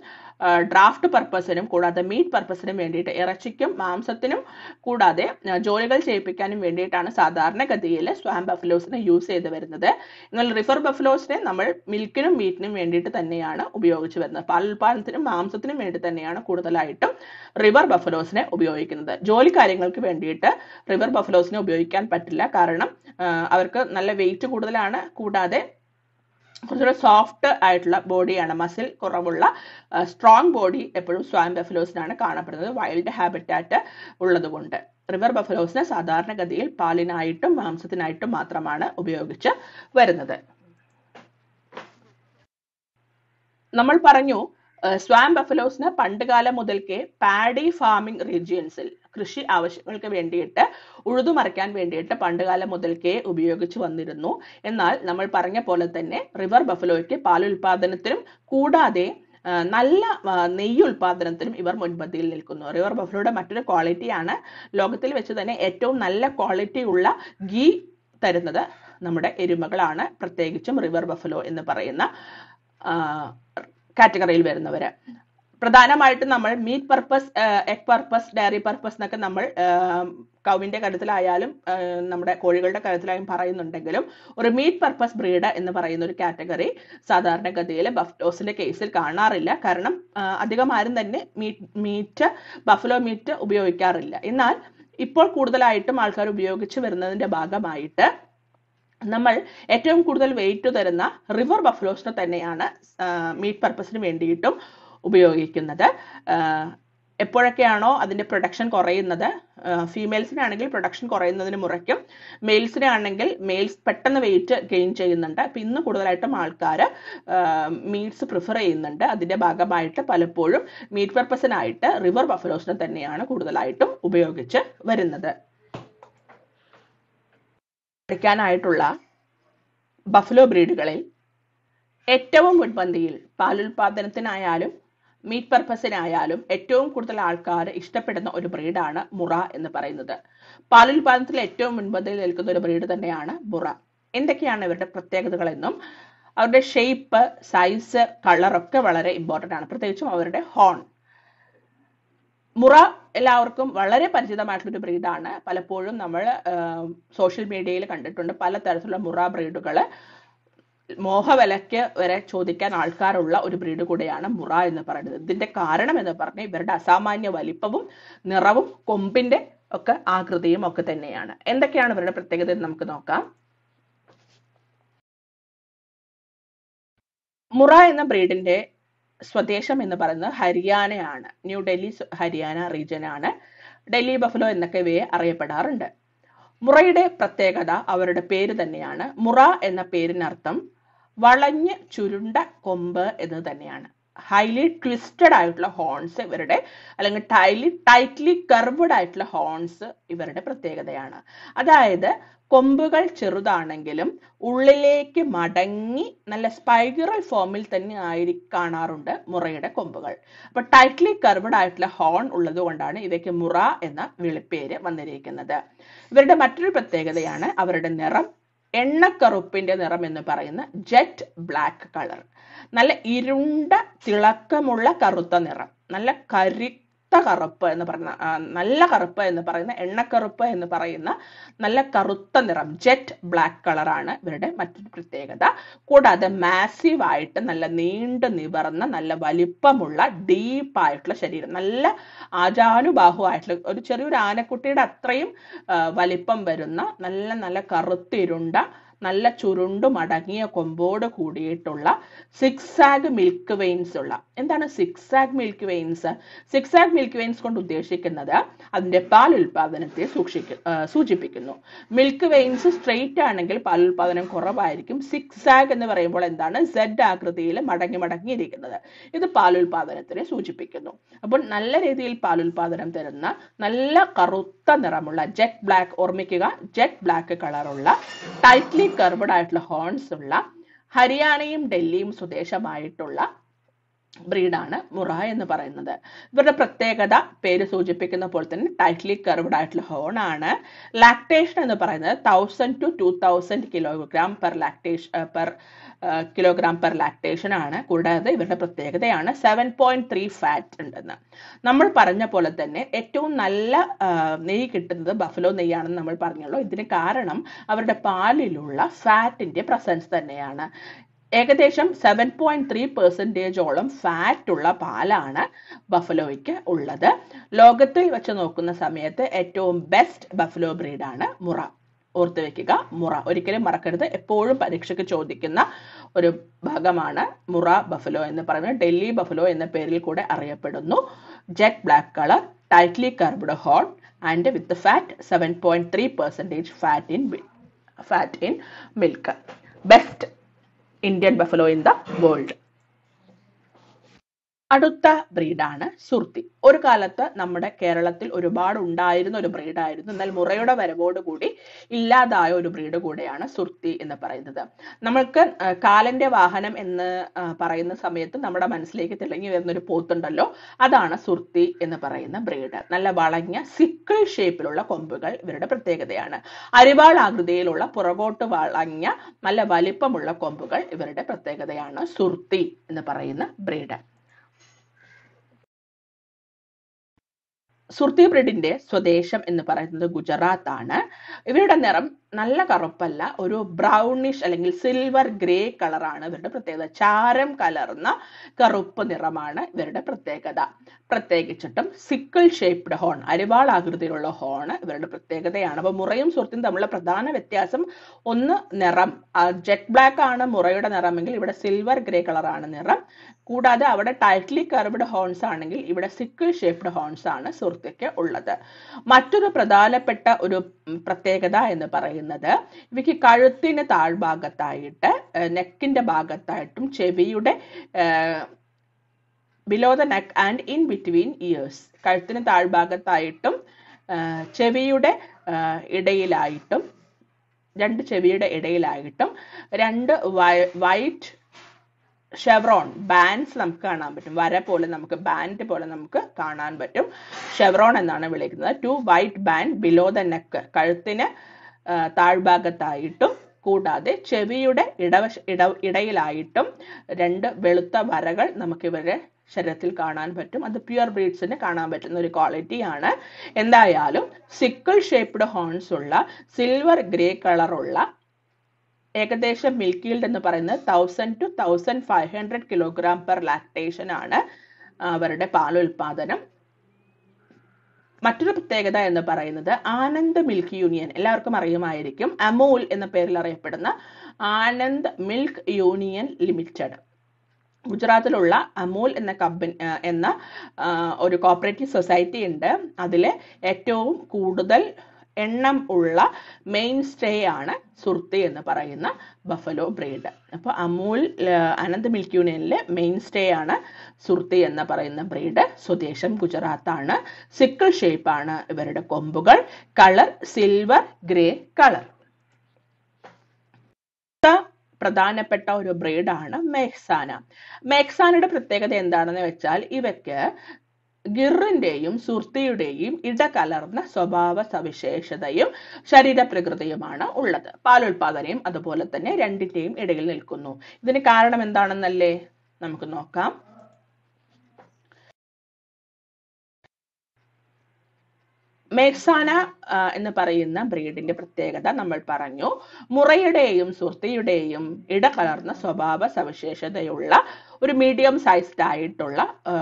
ഡ്രാഫ്റ്റ് പർപ്പസിനും കൂടാതെ മീറ്റ് പർപ്പസിനും വേണ്ടിയിട്ട് ഇറച്ചിക്കും മാംസത്തിനും കൂടാതെ ജോലികൾ ചെയ്യിപ്പിക്കാനും വേണ്ടിയിട്ടാണ് സാധാരണഗതിയിൽ സ്വാം ബഫലോസിനെ യൂസ് ചെയ്ത് വരുന്നത്. എന്നാൽ റിഫർ ബഫലോസിനെ നമ്മൾ മിൽക്കിനും മീറ്റിനും വേണ്ടിയിട്ട് തന്നെയാണ് ഉപയോഗിച്ച് വരുന്നത്. പാൽ ഉൽപാദനത്തിനും മാംസത്തിനും വേണ്ടി തന്നെയാണ് കൂടുതലായിട്ടും റിവർ ബഫലോസിനെ ഉപയോഗിക്കുന്നത്. ജോലി കാര്യങ്ങൾക്ക് വേണ്ടിയിട്ട് റിവർ ബഫലോസിനെ ഉപയോഗിക്കാൻ പറ്റില്ല. കാരണം അവർക്ക് നല്ല വെയിറ്റ് കൂടുതലാണ്. കൂടാതെ കുറച്ചുകൂടെ സോഫ്റ്റ് ആയിട്ടുള്ള ബോഡിയാണ് മസിൽ കുറവുള്ള സ്ട്രോങ് ബോഡി എപ്പോഴും സ്വാം ബഫലോസിനാണ് കാണപ്പെടുന്നത്. വൈൽഡ് ഹാബിറ്റാറ്റ് ഉള്ളതുകൊണ്ട്. റിവർ ബഫലോസിനെ സാധാരണഗതിയിൽ പാലിനായിട്ടും മാംസത്തിനായിട്ടും മാത്രമാണ് ഉപയോഗിച്ച് വരുന്നത്. നമ്മൾ പറഞ്ഞു സ്വാം ബഫലോസിന് പണ്ടുകാലം മുതൽക്കേ പാഡി ഫാമിംഗ് റീജിയൻസിൽ കൃഷി ആവശ്യങ്ങൾക്ക് വേണ്ടിയിട്ട് ഉഴുതുമറിക്കാൻ വേണ്ടിയിട്ട് പണ്ടുകാലം മുതൽക്കേ ഉപയോഗിച്ചു വന്നിരുന്നു. എന്നാൽ നമ്മൾ പറഞ്ഞ പോലെ തന്നെ റിവർ ബഫലോയ്ക്ക് പാലുൽപാദനത്തിനും കൂടാതെ നല്ല നെയ്യ് ഉൽപാദനത്തിനും ഇവർ മുൻപന്തിയിൽ നിൽക്കുന്നു. റിവർ ബഫലോയുടെ മറ്റൊരു ക്വാളിറ്റിയാണ് ലോകത്തിൽ വെച്ച് തന്നെ ഏറ്റവും നല്ല ക്വാളിറ്റി ഉള്ള ഗീ തരുന്നത് നമ്മുടെ എരുമകളാണ്. പ്രത്യേകിച്ചും റിവർ ബഫലോ എന്ന് പറയുന്ന കാറ്റഗറിയിൽ വരുന്നവര്. പ്രധാനമായിട്ടും നമ്മൾ meat purpose egg purpose dairy purpose എന്നൊക്കെ നമ്മൾ കൗവിന്റെ കാര്യത്തിലായാലും നമ്മുടെ കോഴികളുടെ കാര്യത്തിലായും പറയുന്നുണ്ടെങ്കിലും ഒരു മീറ്റ് പർപ്പസ് ബ്രീഡ് എന്ന് പറയുന്ന ഒരു കാറ്റഗറി സാധാരണഗതിയിൽ ബഫ്ലോസിന്റെ കേസിൽ കാണാറില്ല. കാരണം അധികം ആരും തന്നെ മീറ്റ് മീറ്റ് ബഫലോ മീറ്റ് ഉപയോഗിക്കാറില്ല. എന്നാൽ ഇപ്പോൾ കൂടുതലായിട്ടും ആൾക്കാർ ഉപയോഗിച്ചു വരുന്നതിന്റെ ഭാഗമായിട്ട് നമ്മൾ ഏറ്റവും കൂടുതൽ വെയിറ്റ് തരുന്ന റിവർ ബഫലോസിനെ തന്നെയാണ് മീറ്റ് പർപ്പസിന് വേണ്ടിയിട്ടും ഉപയോഗിക്കുന്നത്. എപ്പോഴൊക്കെയാണോ അതിന്റെ പ്രൊഡക്ഷൻ കുറയുന്നത്? ഫീമെയിൽസിനാണെങ്കിൽ പ്രൊഡക്ഷൻ കുറയുന്നതിന് മുറയ്ക്കും. മെയിൽസിനെ ആണെങ്കിൽ മെയിൽസ് പെട്ടെന്ന് വെയിറ്റ് ഗെയിൻ ചെയ്യുന്നുണ്ട്. അപ്പം ഇന്ന് കൂടുതലായിട്ടും ആൾക്കാർ മീറ്റ്സ് പ്രിഫർ ചെയ്യുന്നുണ്ട്. അതിന്റെ ഭാഗമായിട്ട് പലപ്പോഴും മീറ്റ് പർപ്പസിനായിട്ട് റിവർ ബഫലോസിനെ തന്നെയാണ് കൂടുതലായിട്ടും ഉപയോഗിച്ച് വരുന്നത്. പഠിക്കാനായിട്ടുള്ള ബഫലോ ബ്രീഡുകളിൽ ഏറ്റവും മുൻപന്തിയിൽ പാലുൽപാദനത്തിനായാലും മീറ്റ് പർപ്പസിനായാലും ഏറ്റവും കൂടുതൽ ആൾക്കാർ ഇഷ്ടപ്പെടുന്ന ഒരു ബ്രീഡാണ് മുറ എന്ന് പറയുന്നത്. പാലുൽപാദനത്തിൽ ഏറ്റവും മുൻപന്തിയിൽ നിൽക്കുന്ന ഒരു ബ്രീഡ് തന്നെയാണ് മുറ. എന്തൊക്കെയാണ് ഇവരുടെ പ്രത്യേകതകൾ എന്നും അവരുടെ ഷേപ്പ് സൈസ് കളർ ഒക്കെ വളരെ ഇമ്പോർട്ടന്റ് ആണ്. പ്രത്യേകിച്ചും അവരുടെ ഹോൺ മുറ എല്ലാവർക്കും വളരെ പരിചിതമായിട്ടുള്ള ഒരു ബ്രീഡാണ് പലപ്പോഴും നമ്മൾ സോഷ്യൽ മീഡിയയിൽ കണ്ടിട്ടുണ്ട്. പലതരത്തിലുള്ള മുറ ബ്രീഡുകൾ മോഹവിലയ്ക്ക് വരെ ചോദിക്കാൻ ആൾക്കാരുള്ള ഒരു ബ്രീഡ് കൂടെയാണ് മുറ എന്ന് പറയുന്നത്. ഇതിന്റെ കാരണം എന്ന് പറഞ്ഞാൽ ഇവരുടെ അസാമാന്യ വലിപ്പവും നിറവും കൊമ്പിന്റെ ഒക്കെ ആകൃതിയും ഒക്കെ തന്നെയാണ്. എന്തൊക്കെയാണ് ഇവരുടെ പ്രത്യേകത എന്ന് നമുക്ക് നോക്കാം. മുറ എന്ന ബ്രീഡിന്റെ സ്വദേശം എന്ന് പറയുന്നത് ഹരിയാനയാണ്. ന്യൂ ഡൽഹി ഹരിയാന റീജിയൻ ആണ്. ഡൽഹി ബഫലോ എന്നൊക്കെ ഇവയെ അറിയപ്പെടാറുണ്ട്. മുറയുടെ പ്രത്യേകത അവരുടെ പേര് തന്നെയാണ്. മുറ എന്ന പേരിനർത്ഥം വളഞ്ഞ് ചുരുണ്ട കൊമ്പ് എന്ന് തന്നെയാണ്. ഹൈലി ട്വിസ്റ്റഡ് ആയിട്ടുള്ള ഹോൺസ് ഇവരുടെ അല്ലെങ്കിൽ ടൈലി ടൈറ്റ്ലി കർവ്ഡ് ആയിട്ടുള്ള ഹോൺസ് ഇവരുടെ പ്രത്യേകതയാണ്. അതായത് കൊമ്പുകൾ ചെറുതാണെങ്കിലും ഉള്ളിലേക്ക് മടങ്ങി നല്ല സ്പൈറൽ ഫോമിൽ തന്നെ ആയി കാണാറുണ്ട് മുറയുടെ കൊമ്പുകൾ. അപ്പൊ ടൈറ്റ്ലി കർവ്ഡ് ആയിട്ടുള്ള ഹോൺ ഉള്ളത് കൊണ്ടാണ് ഇവയ്ക്ക് മുറ എന്ന വിളിപ്പേര് വന്നിരിക്കുന്നത്. ഇവരുടെ മറ്റൊരു പ്രത്യേകതയാണ് അവരുടെ നിറം എണ്ണക്കറുപ്പിന്റെ നിറം എന്ന് പറയുന്ന ജെറ്റ് ബ്ലാക്ക് കളർ നല്ല ഇരുണ്ട തിളക്കമുള്ള കറുത്ത നിറം. നല്ല കരുത്ത കറുപ്പ് എന്ന് പറയുന്ന നല്ല കറുപ്പ് എന്ന് പറയുന്ന എണ്ണക്കറുപ്പ് എന്ന് പറയുന്ന നല്ല കറുത്ത നിറം ജെറ്റ് ബ്ലാക്ക് കളറാണ് ഇവരുടെ മറ്റൊരു പ്രത്യേകത. കൂടാതെ മാസീവ് ആയിട്ട് നല്ല നീണ്ടു നിവർന്ന നല്ല വലിപ്പമുള്ള ഡീപ്പ് ആയിട്ടുള്ള ശരീരം നല്ല ആജാനുബാഹുവായിട്ടുള്ള ഒരു ചെറിയൊരു ആനക്കുട്ടിയുടെ അത്രയും വലിപ്പം വരുന്ന നല്ല നല്ല കറുത്തിരുണ്ട നല്ല ചുരുണ്ടും മടങ്ങിയ കൊമ്പോട് കൂടിയിട്ടുള്ള സിക്സാഗ് മിൽക്ക് വെയിൻസ് ഉള്ള. എന്താണ് zigzag milk veins zigzag milk veins കൊണ്ട് ഉദ്ദേശിക്കുന്നത് അതിന്റെ പാൽ ഉൽപാദനത്തെ സൂക്ഷിക്കു സൂചിപ്പിക്കുന്നു. മിൽക്ക് വെയിൻസ് സ്ട്രെയിറ്റ് ആണെങ്കിൽ പാൽ ഉൽപാദനം കുറവായിരിക്കും. സിക്സാഗ് എന്ന് പറയുമ്പോൾ എന്താണ്? സെഡ് ആകൃതിയിൽ മടങ്ങി മടങ്ങിയിരിക്കുന്നത്. ഇത് പാൽ ഉൽപാദനത്തിനെ സൂചിപ്പിക്കുന്നു. അപ്പോൾ നല്ല രീതിയിൽ പാൽ ഉൽപാദനം തരുന്ന നല്ല കറുത്ത നിറമുള്ള ജെറ്റ് ബ്ലാക്ക് ഓർമ്മിക്കുക ജെറ്റ് ബ്ലാക്ക് കളറുള്ള ടൈറ്റ്ലി കർവഡ് ആയിട്ടുള്ള ഹോൺസ് ഉള്ള ഹരിയാനയും ഡൽഹിയും സ്വദേശമായിട്ടുള്ള ബ്രീഡാണ് മുറ എന്ന് പറയുന്നത്. ഇവരുടെ പ്രത്യേകത പേര് സൂചിപ്പിക്കുന്ന പോലെ തന്നെ ടൈറ്റ്ലി കർവ്ഡ് ആയിട്ടുള്ള ഹോൺ ആണ്. ലാക്ടേഷൻ എന്ന് പറയുന്നത് thousand two two thousand kilogram per lactation per kilogram per lactation ആണ്. കൂടാതെ ഇവരുടെ പ്രത്യേകതയാണ് സെവൻ പോയിന്റ് ത്രീ ഫാറ്റ് ഉണ്ടെന്ന്. നമ്മൾ പറഞ്ഞ പോലെ തന്നെ ഏറ്റവും നല്ല നെയ്യ് കിട്ടുന്നത് ബഫലോ നെയ്യാണെന്ന് നമ്മൾ പറഞ്ഞല്ലോ. ഇതിന് കാരണം അവരുടെ പാലിലുള്ള ഫാറ്റിന്റെ പ്രസൻസ് തന്നെയാണ്. ഏകദേശം സെവൻ പോയിന്റ് ത്രീ പെർസെന്റേജോളം ഫാറ്റ് ഉള്ള പാലാണ് ബഫലോയ്ക്ക് ഉള്ളത്. ലോകത്തിൽ വെച്ച് നോക്കുന്ന സമയത്ത് ഏറ്റവും ബെസ്റ്റ് ബഫലോ ബ്രീഡാണ് മുറ. ഓർത്ത് വെക്കുക മുറ. ഒരിക്കലും മറക്കരുത്. എപ്പോഴും പരീക്ഷയ്ക്ക് ചോദിക്കുന്ന ഒരു ഭാഗമാണ് മുറ ബഫലോ എന്ന് പറയുന്നത്. ഡൽഹി ബഫലോ എന്ന പേരിൽ കൂടെ അറിയപ്പെടുന്നു. Jet black colour tightly curved horn and with fat seven point three percentage fat in fat in milk best Indian buffalo in the world അടുത്ത ബ്രീഡാണ് സുർത്തി. ഒരു കാലത്ത് നമ്മുടെ കേരളത്തിൽ ഒരുപാട് ഉണ്ടായിരുന്ന ഒരു ബ്രീഡായിരുന്നു. എന്നാൽ മുറയുടെ വരവോടുകൂടി ഇല്ലാതായ ഒരു ബ്രീഡ് കൂടെയാണ് സുർത്തി എന്ന് പറയുന്നത്. നമ്മൾക്ക് കാലന്റെ വാഹനം എന്ന് പറയുന്ന സമയത്ത് നമ്മുടെ മനസ്സിലേക്ക് തിളങ്ങി വരുന്ന ഒരു പോത്തുണ്ടല്ലോ. അതാണ് സുർത്തി എന്ന് പറയുന്ന ബ്രീഡ്. നല്ല വളഞ്ഞ സിക്കിൾ ഷേപ്പിലുള്ള കൊമ്പുകൾ ഇവരുടെ പ്രത്യേകതയാണ്. അരിവാൾ ആകൃതിയിലുള്ള പുറകോട്ട് വളഞ്ഞ നല്ല വലിപ്പമുള്ള കൊമ്പുകൾ ഇവരുടെ പ്രത്യേകതയാണ് സുർത്തി എന്ന് പറയുന്ന ബ്രീഡ്. സുർത്തി ബ്രിഡിന്റെ സ്വദേശം എന്ന് പറയുന്നത് ഗുജറാത്ത് ആണ് ഇവരുടെ നിറം നല്ല കറുപ്പല്ല ഒരു ബ്രൗണിഷ് അല്ലെങ്കിൽ സിൽവർ ഗ്രേ കളറാണ് ഇവരുടെ പ്രത്യേകത. ചാരം കലർന്ന കറുപ്പ് നിറമാണ് ഇവരുടെ പ്രത്യേകത. പ്രത്യേകിച്ചിട്ടും സിക്കിൾ ഷേപ്ഡ് ഹോൺ അരിവാൾ ആകൃതിയിലുള്ള ഹോൺ ഇവരുടെ പ്രത്യേകതയാണ്. അപ്പൊ മുറയും സുഹൃത്തും തമ്മിലുള്ള പ്രധാന വ്യത്യാസം ഒന്ന് നിറം. ജെറ്റ് ബ്ലാക്ക് ആണ് മുറയുടെ നിറമെങ്കിൽ ഇവിടെ സിൽവർ ഗ്രേ കളറാണ് നിറം. കൂടാതെ അവിടെ ടൈറ്റ്ലി കർവ്ഡ് ഹോൺസ് ആണെങ്കിൽ ഇവിടെ സിക്കിൾ ഷേപ്ഡ് ഹോൺസ് ആണ് സുഹൃത്തുക്ക് ഉള്ളത്. മറ്റൊരു പ്രധാനപ്പെട്ട ഒരു പ്രത്യേകത എന്ന് പറയുന്നത് ഇവയ്ക്ക് കഴുത്തിന് താഴ്ഭാഗത്തായിട്ട് നെക്കിന്റെ ഭാഗത്തായിട്ടും ചെവിയുടെ below the neck and in between ears കഴുത്തിന് താഴ്ഭാഗത്തായിട്ടും ചെവിയുടെ ഇടയിലായിട്ടും രണ്ട് ചെവിയുടെ ഇടയിലായിട്ടും രണ്ട് വൈറ്റ് ഷെവറോൺ ബാൻഡ്സ് നമുക്ക് കാണാൻ പറ്റും. വര പോലെ നമുക്ക് ബാൻഡ് പോലെ നമുക്ക് കാണാൻ പറ്റും. ഷെവറോൺ എന്നാണ് വിളിക്കുന്നത്. Two white band below the neck കഴുത്തിന് താഴ്ഭാഗത്തായിട്ടും കൂടാതെ ചെവിയുടെ ഇടവശ ഇട ഇടയിലായിട്ടും രണ്ട് വെളുത്ത വരകൾ നമുക്ക് ഇവരെ ശരീരത്തിൽ കാണാൻ പറ്റും. അത് പ്യുവർ ബ്രീഡ്സിന് കാണാൻ പറ്റുന്ന ഒരു ക്വാളിറ്റിയാണ് എന്തായാലും സിക്കിൾ ഷേപ്ഡ് ഹോൺസ് ഉള്ള സിൽവർ ഗ്രേ കളറുള്ള ഏകദേശം മിൽക്ക് എന്ന് പറയുന്നത് thousand two thousand five hundred kilogram per lactation ആണ് അവരുടെ പാലുൽപാദനം. മറ്റൊരു പ്രത്യേകത എന്ന് പറയുന്നത് ആനന്ദ് മിൽക്ക് യൂണിയൻ. എല്ലാവർക്കും അറിയുമായിരിക്കും. അമൂൽ എന്ന പേരിൽ അറിയപ്പെടുന്ന ആനന്ദ് മിൽക്ക് യൂണിയൻ ലിമിറ്റഡ്. ഗുജറാത്തിലുള്ള അമൂൽ എന്ന കമ്പനി എന്ന ഒരു കോപ്പറേറ്റീവ് സൊസൈറ്റി ഉണ്ട്. അതിലെ ഏറ്റവും കൂടുതൽ എണ്ണം ഉള്ള മെയിൻ സ്റ്റേ ആണ് സുർത്തി എന്ന് പറയുന്ന ബഫലോ ബ്രീഡ്. അപ്പോൾ അമൂൽ അനന്ത് മിൽക്ക് യൂണിയനിലെ മെയിൻ സ്റ്റേ ആണ് സുർത്തി എന്ന് പറയുന്ന ബ്രീഡ്. സ്വദേശം ഗുജറാത്താണ്. സിക്കിൾ ആണ് ഇവരുടെ കൊമ്പുകൾ. കളർ സിൽവർ ഗ്രേ കളർ പ്രധാനപ്പെട്ട ഒരു ബ്രീഡാണ് മേക്സാന മേക്സാനയുടെ പ്രത്യേകത എന്താണെന്ന് വെച്ചാൽ ഇവയ്ക്ക് ഗിറിന്റെയും സുർത്തിയുടെയും ഇടകലർന്ന സ്വഭാവ സവിശേഷതയും ശരീരപ്രകൃതിയുമാണ് ഉള്ളത്. പാലുൽപാദനയും അതുപോലെ തന്നെ രണ്ടിന്റെയും ഇടയിൽ നിൽക്കുന്നു. ഇതിന് കാരണം എന്താണെന്നല്ലേ നമുക്ക് നോക്കാം. മേക്സാന എന്ന് പറയുന്ന ബ്രീഡിന്റെ പ്രത്യേകത നമ്മൾ പറഞ്ഞു. മുറയുടെയും സുർത്തിയുടെയും ഇടകലർന്ന സ്വഭാവ സവിശേഷതയുള്ള ഒരു മീഡിയം സൈസ്ഡ് ആയിട്ടുള്ള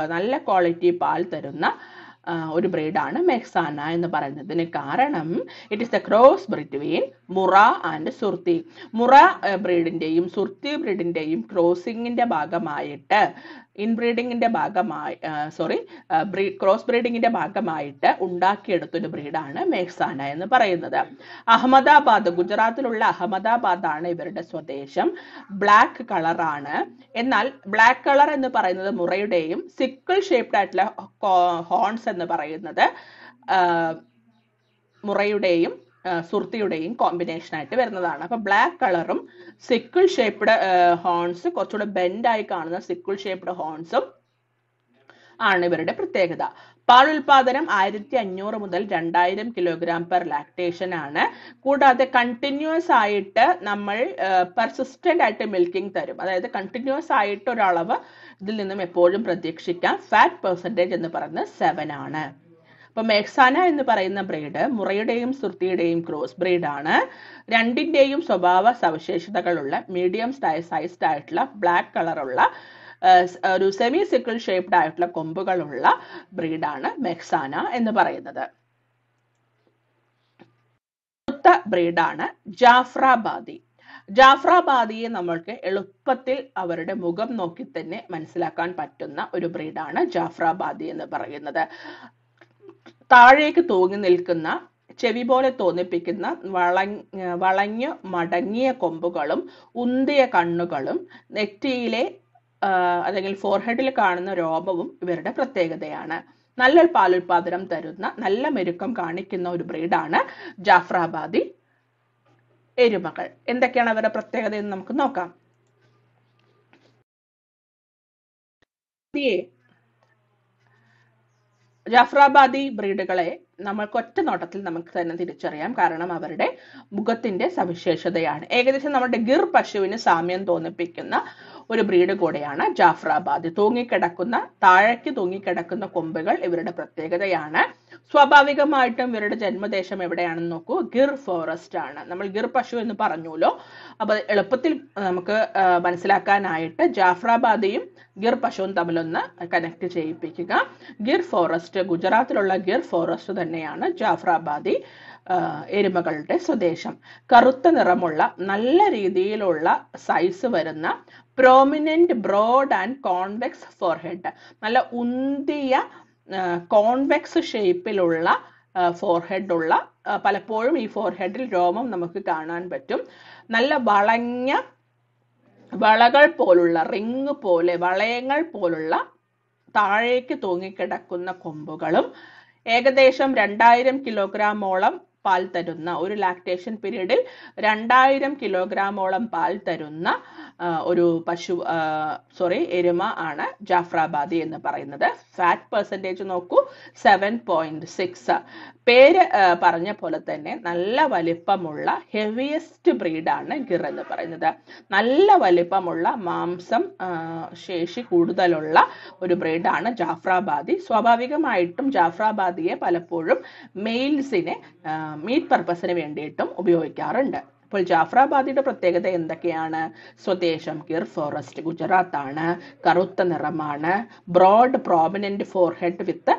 നല്ല ക്വാളിറ്റി പാൽ തരുന്ന ഒരു ബ്രീഡാണ് മെക്സാന എന്ന് പറയുന്നതിന് കാരണം it is the cross between Murrah and Surti. Murrah ബ്രീഡിന്റെയും Surti ബ്രീഡിന്റെയും ക്രോസിങ്ങിന്റെ ഭാഗമായിട്ട് ഇൻബ്രീഡിങ്ങിന്റെ ഭാഗമായി സോറി ബ്രീ ക്രോസ് ബ്രീഡിങ്ങിന്റെ ഭാഗമായിട്ട് ഉണ്ടാക്കിയെടുത്തൊരു ബ്രീഡാണ് മേഹ്സാന എന്ന് പറയുന്നത്. അഹമ്മദാബാദ് ഗുജറാത്തിലുള്ള അഹമ്മദാബാദ് ആണ് ഇവരുടെ സ്വദേശം. ബ്ലാക്ക് കളറാണ് എന്നാൽ ബ്ലാക്ക് കളർ എന്ന് പറയുന്നത് മുറയുടെയും സിക്കിൾ ഷേപ്ഡ് ആയിട്ടുള്ള ഹോൺസ് എന്ന് പറയുന്നത് മുറയുടെയും സുർത്തിയുടെയും കോമ്പിനേഷൻ ആയിട്ട് വരുന്നതാണ്. അപ്പൊ ബ്ലാക്ക് കളറും സിക്കിൾ ഷേപ്ഡ് ഹോൺസ് കുറച്ചുകൂടെ ബെൻഡായി കാണുന്ന സിക്കിൾ ഷേപ്ഡ് ഹോൺസും ആണ് ഇവരുടെ പ്രത്യേകത. പാലുൽപാദനം ആയിരത്തി അഞ്ഞൂറ് മുതൽ രണ്ടായിരം കിലോഗ്രാം പെർ ലാക്ടേഷൻ ആണ്. കൂടാതെ കണ്ടിന്യൂസ് ആയിട്ട് നമ്മൾ പെർസിസ്റ്റന്റ് ആയിട്ട് മിൽക്കിംഗ് തരും. അതായത് കണ്ടിന്യൂസ് ആയിട്ട് ഒരളവ് ഇതിൽ നിന്നും എപ്പോഴും പ്രതീക്ഷിക്കാം. ഫാറ്റ് പെർസെന്റേജ് എന്ന് പറയുന്നത് സെവൻ ആണ്. അപ്പൊ മെക്സാന എന്ന് പറയുന്ന ബ്രീഡ് മുറയുടെയും സുർത്തിയുടെയും ക്രോസ് ബ്രീഡാണ് രണ്ടിന്റെയും സ്വഭാവ സവിശേഷതകളുള്ള മീഡിയം സൈസ്ഡ് ആയിട്ടുള്ള ബ്ലാക്ക് കളറുള്ള ഒരു സെമി സിക്കിൾ ഷേപ്ഡ് ആയിട്ടുള്ള കൊമ്പുകളുള്ള ബ്രീഡാണ് മെക്സാന എന്ന് പറയുന്നത്. ബ്രീഡാണ് ജാഫ്രാബാദി. ജാഫ്രാബാദിയെ നമ്മൾക്ക് എളുപ്പത്തിൽ അവരുടെ മുഖം നോക്കി തന്നെ മനസ്സിലാക്കാൻ പറ്റുന്ന ഒരു ബ്രീഡാണ് ജാഫ്രാബാദി എന്ന് പറയുന്നത്. താഴേക്ക് തൂങ്ങി നിൽക്കുന്ന ചെവി പോലെ തോന്നിപ്പിക്കുന്ന വളഞ്ഞ വളഞ്ഞ് മടങ്ങിയ കൊമ്പുകളും ഉന്തിയ കണ്ണുകളും നെറ്റിയിലെ അല്ലെങ്കിൽ ഫോർഹെഡിൽ കാണുന്ന രോമവും ഇവരുടെ പ്രത്യേകതയാണ്. നല്ലൊരു പാലുൽപാദനം തരുന്ന നല്ല മെരുക്കം കാണിക്കുന്ന ഒരു ബ്രീഡാണ് ജാഫ്രാബാദി എരുമകൾ. എന്തൊക്കെയാണ് അവരുടെ പ്രത്യേകത എന്ന് നമുക്ക് നോക്കാം. ജാഫ്രാബാദി ബ്രീഡുകളെ നമ്മൾക്ക് ഒറ്റ നോട്ടത്തിൽ നമുക്ക് തന്നെ തിരിച്ചറിയാം. കാരണം അവരുടെ മുഖത്തിന്റെ സവിശേഷതയാണ്. ഏകദേശം നമ്മുടെ ഗിർ പശുവിന് സാമ്യം തോന്നിപ്പിക്കുന്ന ഒരു ബ്രീഡ് കൂടെയാണ് ജാഫ്രാബാദ്. തൂങ്ങിക്കിടക്കുന്ന താഴേക്ക് തൂങ്ങിക്കിടക്കുന്ന കൊമ്പുകൾ ഇവരുടെ പ്രത്യേകതയാണ്. സ്വാഭാവികമായിട്ടും ഇവരുടെ ജന്മദേശം എവിടെയാണെന്ന് നോക്കൂ. ഗിർ ഫോറസ്റ്റ് ആണ്. നമ്മൾ ഗിർ പശു എന്ന് പറഞ്ഞുല്ലോ അപ്പൊ എളുപ്പത്തിൽ നമുക്ക് മനസ്സിലാക്കാനായിട്ട് ജാഫ്രാബാദിയും ഗിർ പശുവും തമ്മിലൊന്ന് കണക്ട് ചെയ്യിപ്പിക്കുക. ഗിർ ഫോറസ്റ്റ് ഗുജറാത്തിലുള്ള ഗിർ ഫോറസ്റ്റ് തന്നെയാണ് ജാഫ്രാബാദി. എരുമകളുടെ സ്വദേശം. കറുത്ത നിറമുള്ള നല്ല രീതിയിലുള്ള സൈസ് വരുന്ന prominent broad and convex forehead നല്ല ഉന്തിയ കോൺവെക്സ് ഷേപ്പിലുള്ള ഫോർഹെഡ് ഉള്ള പലപ്പോഴും ഈ ഫോർഹെഡിൽ രോമം നമുക്ക് കാണാൻ പറ്റും. നല്ല വളഞ്ഞ വളകൾ പോലുള്ള റിങ് പോലെ വളയങ്ങൾ പോലുള്ള താഴേക്ക് തൂങ്ങിക്കിടക്കുന്ന കൊമ്പുകളും ഏകദേശം രണ്ടായിരം കിലോഗ്രാമോളം പാൽ തരുന്ന ഒരു ലാക്ടേഷൻ പീരീഡിൽ രണ്ടായിരം കിലോഗ്രാമോളം പാൽ തരുന്ന ഒരു പശു സോറി എരുമ ആണ് ജാഫ്രാബാദി എന്ന് പറയുന്നത്. ഫാറ്റ് പെർസെന്റേജ് നോക്കൂ സെവൻ പോയിന്റ് സിക്സ് പേര് പറഞ്ഞ പോലെ തന്നെ നല്ല വലിപ്പമുള്ള ഹെവിയസ്റ്റ് ബ്രീഡാണ് ഗിർ എന്ന് പറയുന്നത്. നല്ല വലിപ്പമുള്ള മാംസം ശേഷി കൂടുതലുള്ള ഒരു ബ്രീഡാണ് ജാഫ്രാബാദി. സ്വാഭാവികമായിട്ടും ജാഫ്രാബാദിയെ പലപ്പോഴും മെയിൽസിനെ മീറ്റ് പർപ്പസിന് വേണ്ടിയിട്ടും ഉപയോഗിക്കാറുണ്ട്. അപ്പോൾ ജാഫ്രാബാദിയുടെ പ്രത്യേകത എന്തൊക്കെയാണ്? സ്വദേശം ഗിർ ഫോറസ്റ്റ് ഗുജറാത്ത് ആണ് കറുത്ത നിറമാണ് broad prominent forehead with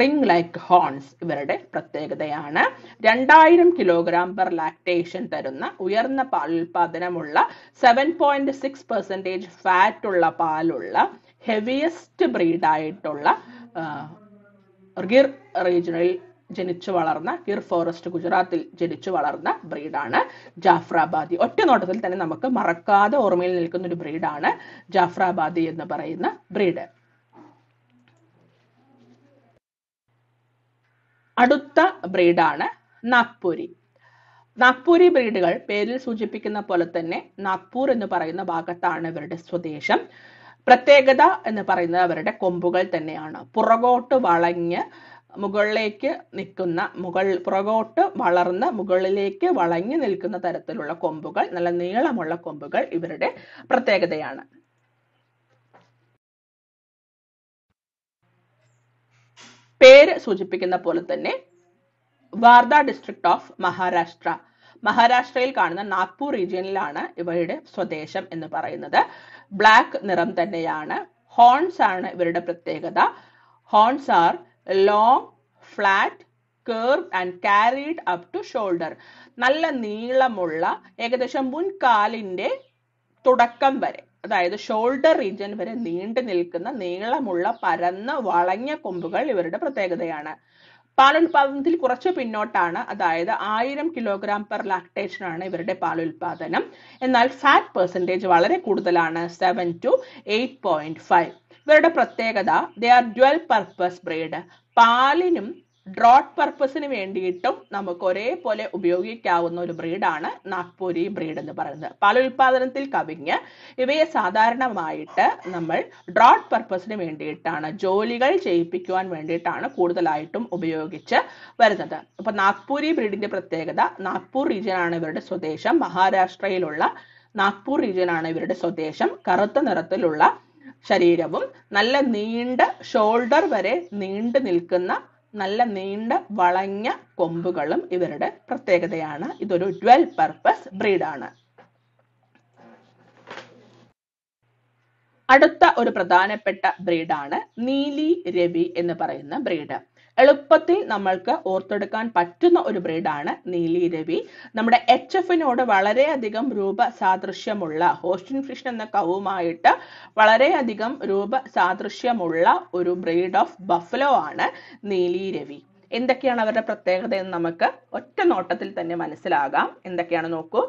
ring like horns ഇവരുടെ പ്രത്യേകതയാണ്. രണ്ടായിരം കിലോഗ്രാം പെർ ലാക്ടേഷൻ തരുന്ന ഉയർന്ന പാൽ ഉൽപാദനമുള്ള seven point six percentage fat ഉള്ള പാലുള്ള ഹെവിയസ്റ്റ് ബ്രീഡായിട്ടുള്ള ഗിർ റീജിയണിൽ ജനിച്ചു വളർന്ന ഗിർ ഫോറസ്റ്റ് ഗുജറാത്തിൽ ജനിച്ചു വളർന്ന ബ്രീഡാണ് ജാഫ്രാബാദി. ഒറ്റ നോട്ടത്തിൽ തന്നെ നമുക്ക് മറക്കാതെ ഓർമ്മയിൽ നിൽക്കുന്ന ഒരു ബ്രീഡാണ് ജാഫ്രാബാദി എന്ന് പറയുന്ന ബ്രീഡ്. അടുത്ത ബ്രീഡാണ് നാഗ്പൂരി. നാഗ്പൂരി ബ്രീഡുകൾ പേരിൽ സൂചിപ്പിക്കുന്ന പോലെ തന്നെ നാഗ്പൂർ എന്ന് പറയുന്ന ഭാഗത്താണ് ഇവരുടെ സ്വദേശം. പ്രത്യേകത എന്ന് പറയുന്നത് അവരുടെ കൊമ്പുകൾ തന്നെയാണ്. പുറകോട്ട് വളഞ്ഞ് മുകളിലേക്ക് നിൽക്കുന്ന മുകൾ പുറകോട്ട് വളർന്ന് മുകളിലേക്ക് വളഞ്ഞു നിൽക്കുന്ന തരത്തിലുള്ള കൊമ്പുകൾ നല്ല നീളമുള്ള കൊമ്പുകൾ ഇവരുടെ പ്രത്യേകതയാണ്. പേര് സൂചിപ്പിക്കുന്ന പോലെ തന്നെ വാർദ ഡിസ്ട്രിക്ട് ഓഫ് മഹാരാഷ്ട്ര. മഹാരാഷ്ട്രയിൽ കാണുന്ന നാഗ്പൂർ റീജിയനിലാണ് ഇവയുടെ സ്വദേശം എന്ന് പറയുന്നത്. ബ്ലാക്ക് നിറം തന്നെയാണ്. ഹോൺസ് ആണ് ഇവരുടെ പ്രത്യേകത. Horns are long flat curve and carried up to shoulder നല്ല നീളമുള്ള ഏകദേശം മുൻകാലിന്റെ തുടക്കം വരെ അതായത് ഷോൾഡർ റീജിയൻ വരെ നീണ്ടു നിൽക്കുന്ന നീളമുള്ള പരന്ന വളഞ്ഞ കൊമ്പുകൾ ഇവരുടെ പ്രത്യേകതയാണ്. പാലുൽപാദനത്തിൽ കുറച്ച് പിന്നോട്ടാണ് അതായത് ആയിരം കിലോഗ്രാം പെർ ലാക്ടേഷൻ ആണ് ഇവരുടെ പാലുൽപാദനം എന്നാൽ ഫാറ്റ് പെർസെന്റേജ് വളരെ കൂടുതലാണ് seven to eight point five ഇവരുടെ പ്രത്യേകത they are dual purpose breed പാലിനും draught പർപ്പസിന് വേണ്ടിയിട്ടും നമുക്ക് ഒരേപോലെ ഉപയോഗിക്കാവുന്ന ഒരു ബ്രീഡാണ് നാഗ്പൂരി ബ്രീഡ് എന്ന് പറയുന്നത്. പാൽ പാലുൽപാദനത്തിൽ കവിഞ്ഞ് ഇവയെ സാധാരണമായിട്ട് നമ്മൾ ഡ്രോട്ട് പർപ്പസിന് വേണ്ടിയിട്ടാണ് ജോലികൾ ചെയ്യിപ്പിക്കുവാൻ വേണ്ടിയിട്ടാണ് കൂടുതലായിട്ടും ഉപയോഗിച്ച് വരുന്നത്. അപ്പൊ നാഗ്പൂരി ബ്രീഡിന്റെ പ്രത്യേകത നാഗ്പൂർ റീജിയൻ ആണ് ഇവരുടെ സ്വദേശം. മഹാരാഷ്ട്രയിലുള്ള നാഗ്പൂർ റീജിയൻ ആണ് ഇവരുടെ സ്വദേശം. കറുത്ത നിറത്തിലുള്ള ശരീരവും നല്ല നീണ്ട ഷോൾഡർ വരെ നീണ്ടു നിൽക്കുന്ന നല്ല നീണ്ട വളഞ്ഞ കൊമ്പുകളും ഇവരുടെ പ്രത്യേകതയാണ്. ഇതൊരു ഡ്വൽ പർപ്പസ് ബ്രീഡാണ് അടുത്ത ഒരു പ്രധാനപ്പെട്ട ബ്രീഡാണ് നീലി രവി എന്ന് പറയുന്ന ബ്രീഡ് എളുപ്പത്തിൽ നമ്മൾക്ക് ഓർത്തെടുക്കാൻ പറ്റുന്ന ഒരു ബ്രീഡാണ് നീലി രവി. നമ്മുടെ എച്ച് എഫിനോട് വളരെയധികം രൂപ സാദൃശ്യമുള്ള ഹോസ്റ്റിൻ ഫിഷ് എന്ന കവുമായിട്ട് വളരെയധികം രൂപ സാദൃശ്യമുള്ള ഒരു ബ്രീഡ് ഓഫ് ബഫലോ ആണ് നീലി രവി. എന്തൊക്കെയാണ് അവരുടെ പ്രത്യേകത എന്ന് നമുക്ക് ഒറ്റ നോട്ടത്തിൽ തന്നെ മനസ്സിലാകാം. എന്തൊക്കെയാണ് നോക്കൂ.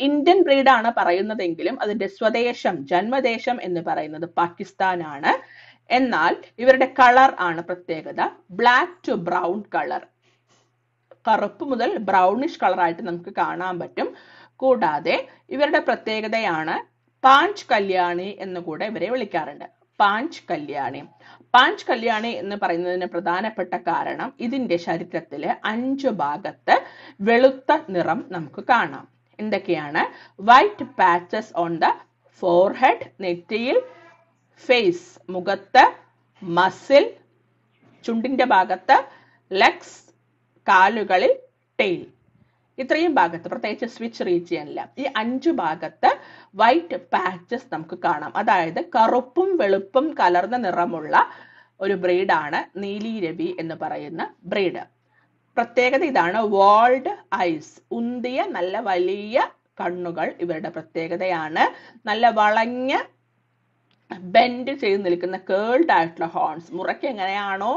ഇന്ത്യൻ ബ്രീഡാണ് പറയുന്നതെങ്കിലും അതിന്റെ സ്വദേശം ജന്മദേശം എന്ന് പറയുന്നത് പാകിസ്ഥാനാണ്. എന്നാൽ ഇവരുടെ കളർ ആണ് പ്രത്യേകത. ബ്ലാക്ക് ടു ബ്രൗൺ കളർ കറുപ്പ് മുതൽ ബ്രൗണിഷ് കളറായിട്ട് നമുക്ക് കാണാൻ പറ്റും. കൂടാതെ ഇവരുടെ പ്രത്യേകതയാണ് പാഞ്ച് കല്യാണി എന്ന് കൂടെ ഇവരെ വിളിക്കാറുണ്ട്. പാഞ്ച് കല്യാണി പാഞ്ച് കല്യാണി എന്ന് പറയുന്നതിന് പ്രധാനപ്പെട്ട കാരണം ഇതിന്റെ ശരീരത്തിലെ അഞ്ചു ഭാഗത്ത് വെളുത്ത നിറം നമുക്ക് കാണാം. എന്തൊക്കെയാണ്? White patches on the forehead നെറ്റിയിൽ ഫേസ് മുഖത്ത് മസിൽ ചുണ്ടിന്റെ ഭാഗത്ത് ലെഗ്സ് കാലുകളിൽ ടെയിൽ ഇത്രയും ഭാഗത്ത് പ്രത്യേകിച്ച് സ്വിച്ച് റീജിയനില്ല ഈ അഞ്ചു ഭാഗത്ത് വൈറ്റ് പാച്ചസ് നമുക്ക് കാണാം. അതായത് കറുപ്പും വെളുപ്പും കലർന്ന നിറമുള്ള ഒരു ബ്രീഡാണ് നീലി രവി എന്ന് പറയുന്ന ബ്രീഡ് പ്രത്യേകത ഇതാണ്. വാൾഡ് ഐസ് ഉന്തിയ നല്ല വലിയ കണ്ണുകൾ ഇവരുടെ പ്രത്യേകതയാണ്. നല്ല വളഞ്ഞ ബെൻഡ് ചെയ്ത് നിൽക്കുന്ന കേൾഡ് ആയിട്ടുള്ള ഹോൺസ് മുറയ്ക്ക് എങ്ങനെയാണോ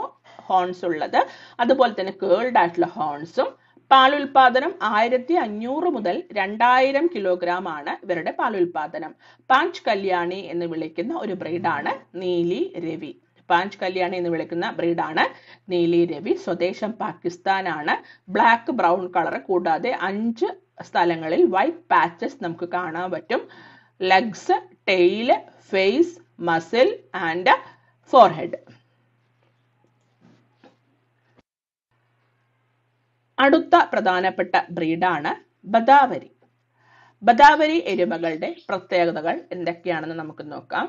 ഹോൺസ് ഉള്ളത് അതുപോലെ തന്നെ കേൾഡ് ആയിട്ടുള്ള ഹോൺസും പാലുൽപാദനം ആയിരത്തി അഞ്ഞൂറ് മുതൽ രണ്ടായിരം കിലോഗ്രാം ആണ് ഇവരുടെ പാലുൽപാദനം. പാഞ്ച് കല്യാണി എന്ന് വിളിക്കുന്ന ഒരു ബ്രീഡാണ് നീലി രവി. പാഞ്ച് കല്യാണി എന്ന് വിളിക്കുന്ന ബ്രീഡാണ്. നീലി രവി സ്വദേശം പാകിസ്ഥാനാണ്. ബ്ലാക്ക് ബ്രൗൺ കളർ കൂടാതെ അഞ്ച് സ്ഥലങ്ങളിൽ വൈറ്റ് പാച്ചസ് നമുക്ക് കാണാൻ പറ്റും. Legs tail face muzzle and forehead. അടുത്ത പ്രധാനപ്പെട്ട ബ്രീഡാണ് ബദാവരി. ബദാവരി എരുമകളുടെ പ്രത്യേകതകൾ എന്തൊക്കെയാണെന്ന് നമുക്ക് നോക്കാം.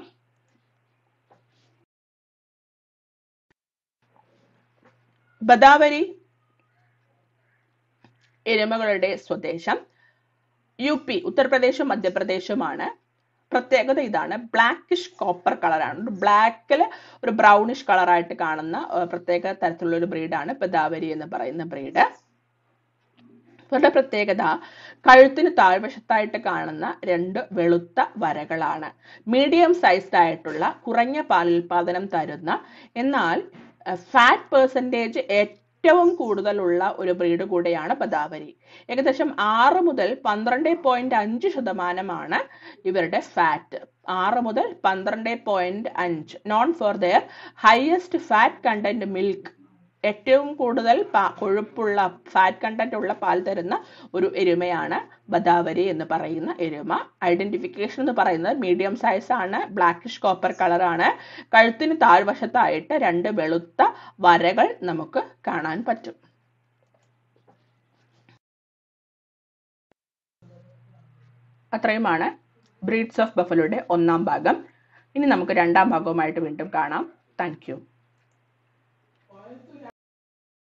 ബദാവരി എരുമകളുടെ സ്വദേശം. യു പി ഉത്തർപ്രദേശും മധ്യപ്രദേശുമാണ്. പ്രത്യേകത ഇതാണ് ബ്ലാക്കിഷ് കോപ്പർ കളറാണ് ബ്ലാക്കിൽ ഒരു ബ്രൗണിഷ് കളറായിട്ട് കാണുന്ന പ്രത്യേക തരത്തിലുള്ള ഒരു ബ്രീഡാണ് ബദാവരി എന്ന് പറയുന്ന ബ്രീഡ് ഇവരുടെ പ്രത്യേകത കഴുത്തിന് താഴ്വശത്തായിട്ട് കാണുന്ന രണ്ട് വെളുത്ത വരകളാണ്. മീഡിയം സൈസ്ഡ് ആയിട്ടുള്ള കുറഞ്ഞ പാലുൽപാദനം തരുന്ന എന്നാൽ ഫാറ്റ് പെർസെന്റേജ് ഏറ്റവും കൂടുതലുള്ള ഒരു ബ്രീഡ് കൂടെയാണ് പദാവരി ഏകദേശം ആറ് മുതൽ പന്ത്രണ്ട് പോയിന്റ് അഞ്ച് ശതമാനമാണ് ഇവരുടെ ഫാറ്റ് ആറ് മുതൽ പന്ത്രണ്ട് പോയിന്റ് അഞ്ച്. Known for their highest fat content milk ഏറ്റവും കൂടുതൽ പാ- കൊഴുപ്പുള്ള ഫാറ്റ് കണ്ടന്റ് ഉള്ള പാൽ തരുന്ന ഒരു എരുമയാണ് ബദാവരി എന്ന് പറയുന്ന എരുമ. ഐഡന്റിഫിക്കേഷൻ എന്ന് പറയുന്നത് മീഡിയം സൈസ് ആണ് ബ്ലാക്കിഷ് കോപ്പർ കളറാണ് കഴുത്തിന് താഴ്വശത്തായിട്ട് രണ്ട് വെളുത്ത വരകൾ നമുക്ക് കാണാൻ പറ്റും. അത്രയുമാണ് ബ്രീഡ്സ് ഓഫ് ബഫലോയുടെ ഒന്നാം ഭാഗം. ഇനി നമുക്ക് രണ്ടാം ഭാഗവുമായിട്ട് വീണ്ടും കാണാം. താങ്ക്